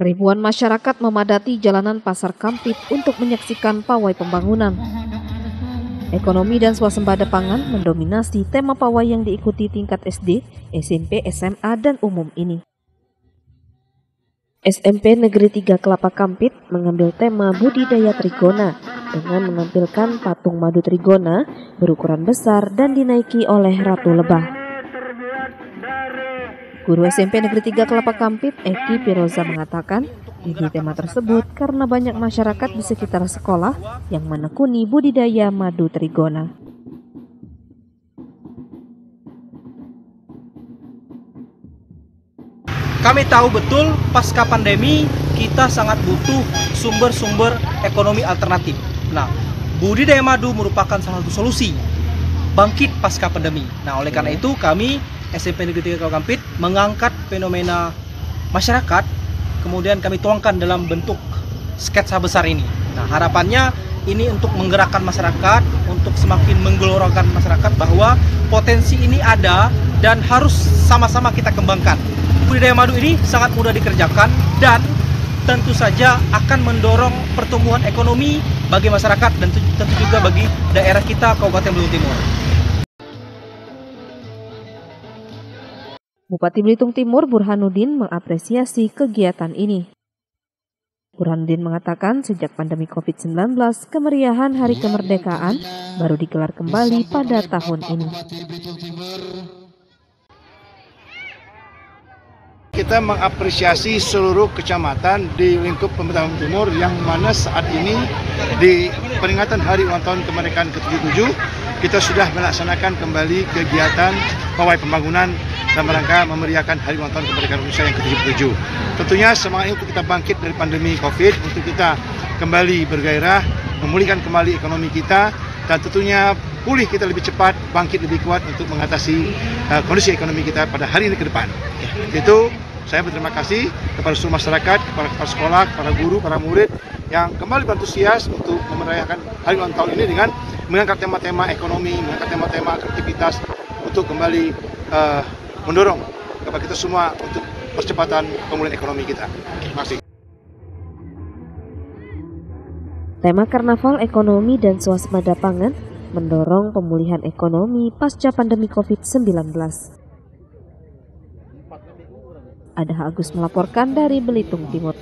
Ribuan masyarakat memadati jalanan Pasar Kampit untuk menyaksikan pawai pembangunan. Ekonomi dan swasembada pangan mendominasi tema pawai yang diikuti tingkat SD, SMP, SMA, dan umum ini. SMP Negeri 3 Kelapa Kampit mengambil tema budidaya trigona dengan menampilkan patung madu trigona berukuran besar dan dinaiki oleh Ratu Lebah. Guru SMP Negeri 3 Kelapa Kampit, Eki Piroza mengatakan, ide tema tersebut karena banyak masyarakat di sekitar sekolah yang menekuni budidaya madu trigona. Kami tahu betul pasca pandemi kita sangat butuh sumber-sumber ekonomi alternatif. Nah, budidaya madu merupakan salah satu solusi bangkit pasca pandemi. Nah, oleh karena itu kami SMP Negeri 3 Kampit mengangkat fenomena masyarakat kemudian kami tuangkan dalam bentuk sketsa besar ini. Nah, harapannya ini untuk menggerakkan masyarakat, untuk semakin menggelorakan masyarakat bahwa potensi ini ada dan harus sama-sama kita kembangkan. Budidaya madu ini sangat mudah dikerjakan dan tentu saja akan mendorong pertumbuhan ekonomi bagi masyarakat dan tentu juga bagi daerah kita Kabupaten Belitung Timur. Bupati Belitung Timur Burhanuddin mengapresiasi kegiatan ini. Burhanuddin mengatakan sejak pandemi COVID-19, kemeriahan Hari Kemerdekaan baru digelar kembali pada tahun ini. Kita mengapresiasi seluruh kecamatan di lingkup pemerintahan timur yang mana saat ini di peringatan Hari Ulang Tahun Kemerdekaan ke-77 kita sudah melaksanakan kembali kegiatan pawai pembangunan dalam rangka memeriahkan Hari Ulang Tahun Kemerdekaan Indonesia yang ke-77. Tentunya semangat untuk kita bangkit dari pandemi Covid, untuk kita kembali bergairah, memulihkan kembali ekonomi kita, dan tentunya pulih kita lebih cepat, bangkit lebih kuat untuk mengatasi uh, kondisi ekonomi kita pada hari ini ke depan. Itu saya berterima kasih kepada seluruh masyarakat, kepada kepala sekolah, kepada guru, para murid yang kembali berantusias untuk memeriahkan hari ulang tahun ini dengan mengangkat tema-tema ekonomi, mengangkat tema-tema aktivitas untuk kembali uh, mendorong kepada kita semua untuk percepatan pemulihan ekonomi kita. Kasih. Tema Karnaval Ekonomi dan Swasembada Pangan mendorong pemulihan ekonomi pasca pandemi COVID-19. Ada Agus melaporkan dari Belitung Timur.